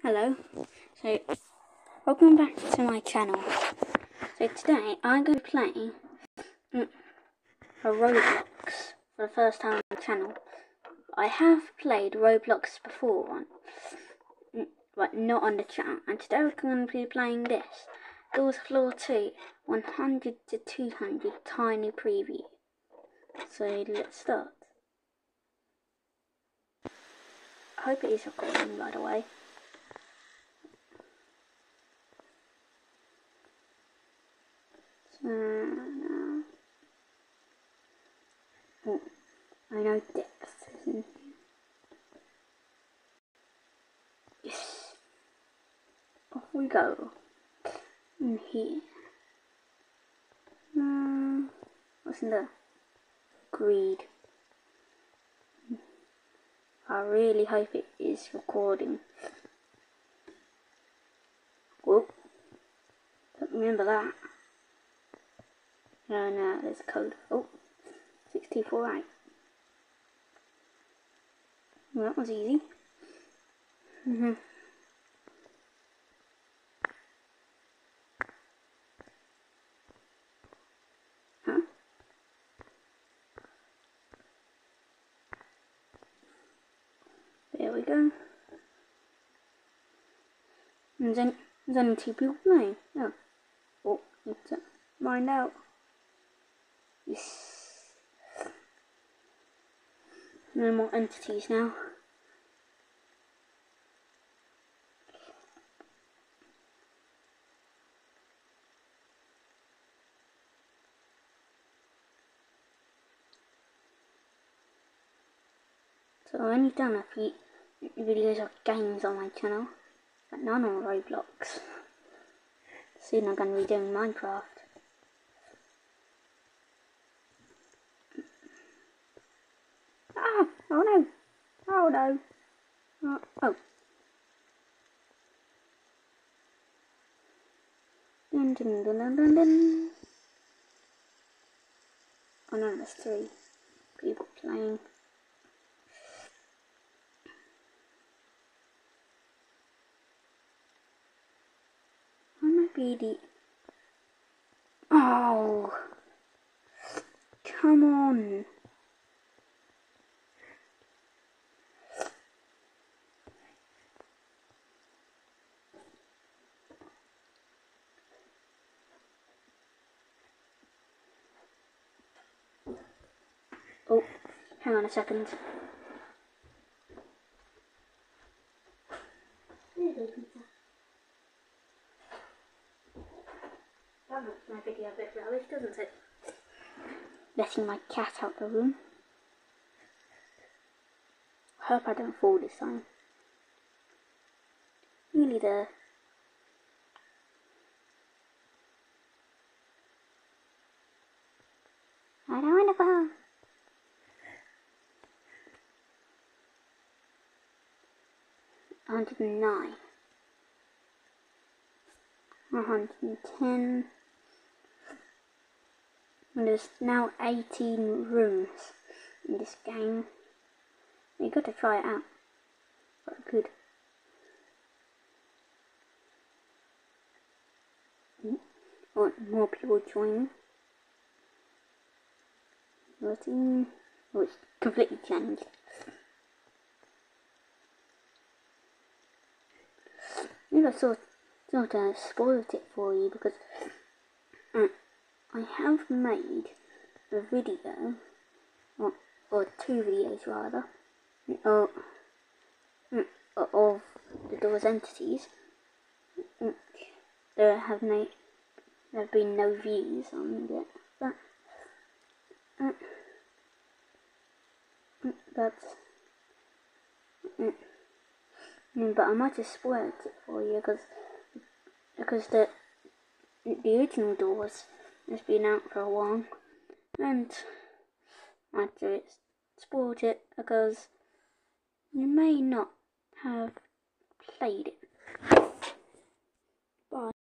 Hello. So, welcome back to my channel. So today I'm going to be playing mm, a Roblox for the first time on the channel. I have played Roblox before, mm, but not on the channel. And today we're going to be playing this. Doors Floor 2, 100 to 200 tiny preview. So let's start. I hope it is recording by the way. So oh, I know depth is in here. Yes. Off we go. In here. Um, what's in there? Greed. I really hope it is recording. Whoop. Remember that. No, no, there's a code. Oh, 6248. Well, that was easy. Mm-hmm. Huh? There we go. And then only two people playing. Oh. Oh, need to find out. Yes. No more entities now. So I've only done a few videos of games on my channel, but none on Roblox. Soon I'm going to be doing Minecraft. Ah! Oh no! Oh no! Oh. oh. Dun dun dun dun dun dun. Oh no, there's three people playing. I might be the. Oh! Come on! Oh, hang on a second. That makes my video a bit rubbish, doesn't it? Letting my cat out the room. Hope I don't fall this time. Nearly there. I don't want to fall. Hundred and nine, one hundred and ten. There's now 18 rooms in this game. You got to try it out. But good. Want more people joining. 13. Oh, it's completely changed. I sort, sort of spoiled it for you because uh, I have made a video, or, or two videos rather, or, uh, of the doors entities. Uh, there have no, there have been no views on it, but uh, that's. Uh, Mm, but I might have spoiled it for you because because the the original Doors has been out for a while, and after it spoiled it because you may not have played it